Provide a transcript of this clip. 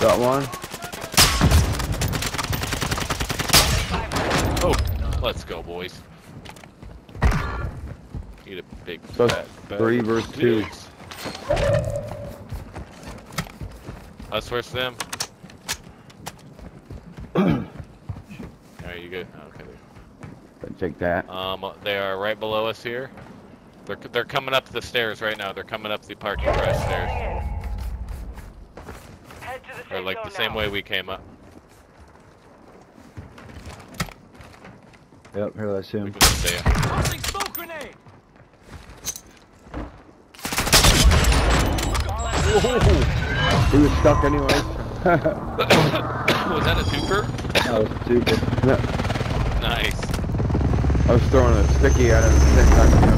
Got one. Oh, let's go, boys. Eat a big So fat three versus two. Us versus them. Alright, you good? Okay. Take that. Um, they are right below us here. They're they're coming up the stairs right now. They're coming up the parking garage stairs, Head to the or like the zone same way we came up. Yep, here, let's see him. Tossing smoke grenade! He was stuck anyway. Was that a super? that was a stupid. Nice. I was throwing a sticky at him